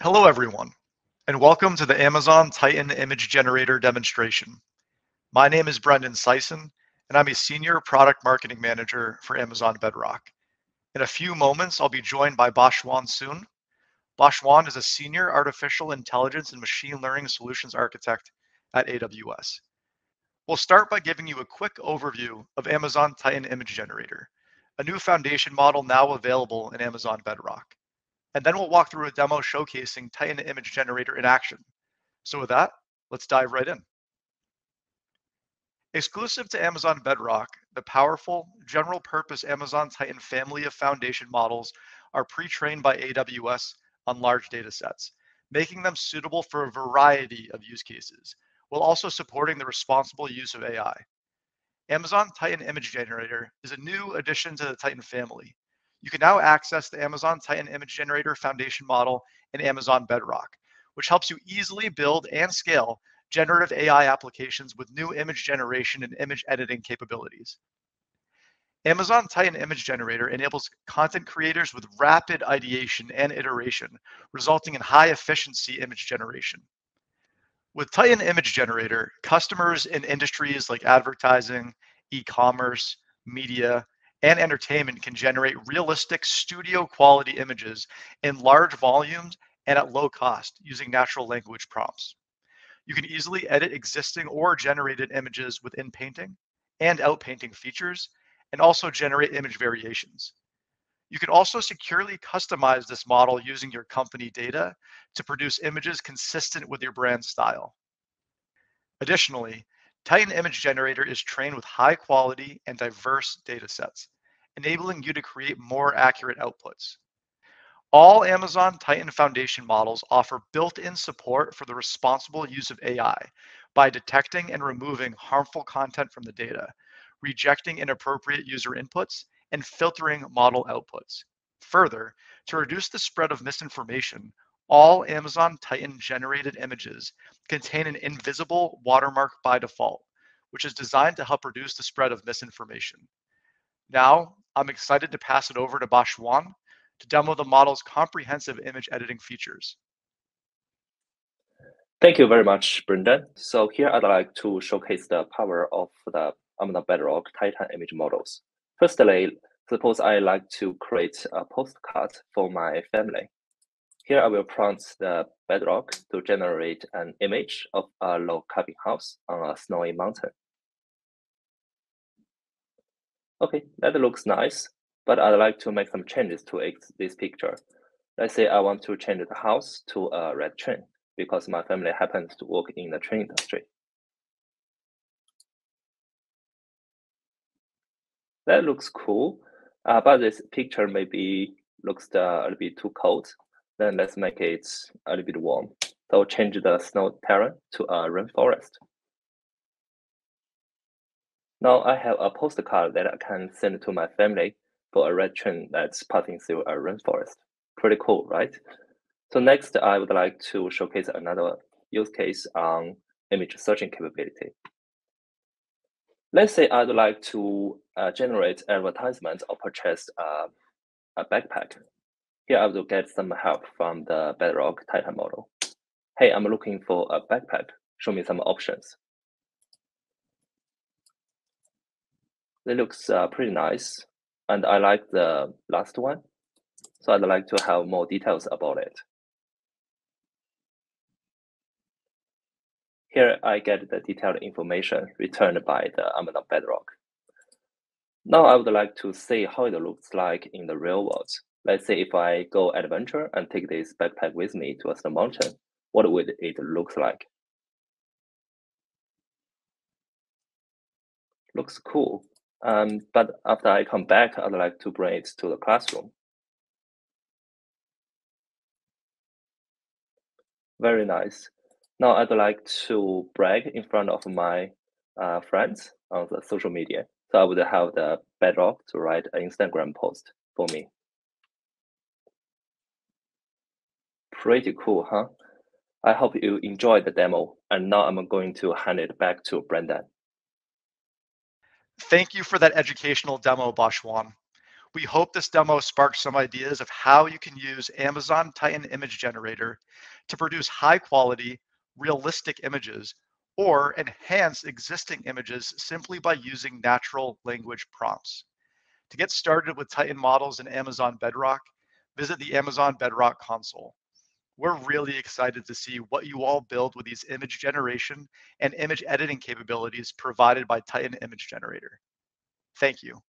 Hello everyone, and welcome to the Amazon Titan Image Generator demonstration. My name is Brendan Sison, and I'm a Senior Product Marketing Manager for Amazon Bedrock. In a few moments, I'll be joined by Bashwan Soon. Bashwan is a Senior Artificial Intelligence and Machine Learning Solutions Architect at AWS. We'll start by giving you a quick overview of Amazon Titan Image Generator, a new foundation model now available in Amazon Bedrock and then we'll walk through a demo showcasing Titan Image Generator in action. So with that, let's dive right in. Exclusive to Amazon Bedrock, the powerful, general purpose Amazon Titan family of foundation models are pre-trained by AWS on large data sets, making them suitable for a variety of use cases, while also supporting the responsible use of AI. Amazon Titan Image Generator is a new addition to the Titan family, you can now access the Amazon Titan Image Generator Foundation model in Amazon Bedrock, which helps you easily build and scale generative AI applications with new image generation and image editing capabilities. Amazon Titan Image Generator enables content creators with rapid ideation and iteration, resulting in high efficiency image generation. With Titan Image Generator, customers in industries like advertising, e commerce, media, and entertainment can generate realistic studio quality images in large volumes and at low cost using natural language prompts. You can easily edit existing or generated images with in-painting and out-painting features and also generate image variations. You can also securely customize this model using your company data to produce images consistent with your brand style. Additionally, Titan Image Generator is trained with high quality and diverse data sets, enabling you to create more accurate outputs. All Amazon Titan Foundation models offer built-in support for the responsible use of AI by detecting and removing harmful content from the data, rejecting inappropriate user inputs, and filtering model outputs. Further, to reduce the spread of misinformation, all Amazon Titan generated images contain an invisible watermark by default, which is designed to help reduce the spread of misinformation. Now, I'm excited to pass it over to Bashwan to demo the model's comprehensive image editing features. Thank you very much, Brendan. So here I'd like to showcase the power of the Amazon Bedrock Titan image models. Firstly, suppose I like to create a postcard for my family. Here I will prompt the Bedrock to generate an image of a low cabin house on a snowy mountain. Okay, that looks nice, but I'd like to make some changes to this picture. Let's say I want to change the house to a red train because my family happens to work in the train industry. That looks cool, uh, but this picture maybe looks a little bit too cold then let's make it a little bit warm. So change the snow terrain to a rainforest. Now I have a postcard that I can send to my family for a red train that's passing through a rainforest. Pretty cool, right? So next, I would like to showcase another use case on image searching capability. Let's say I'd like to uh, generate advertisement or purchase uh, a backpack here I will get some help from the Bedrock Titan model. Hey, I'm looking for a backpack. Show me some options. It looks uh, pretty nice, and I like the last one. So I'd like to have more details about it. Here I get the detailed information returned by the Amazon Bedrock. Now I would like to see how it looks like in the real world. Let's say if I go adventure and take this backpack with me to a snow mountain, what would it look like? Looks cool. Um, but after I come back, I'd like to bring it to the classroom. Very nice. Now I'd like to brag in front of my uh, friends on the social media. So I would have the bedrock to write an Instagram post for me. Pretty cool, huh? I hope you enjoyed the demo. And now I'm going to hand it back to Brendan. Thank you for that educational demo, Bashwan. We hope this demo sparks some ideas of how you can use Amazon Titan Image Generator to produce high quality, realistic images or enhance existing images simply by using natural language prompts. To get started with Titan models in Amazon Bedrock, visit the Amazon Bedrock console. We're really excited to see what you all build with these image generation and image editing capabilities provided by Titan Image Generator. Thank you.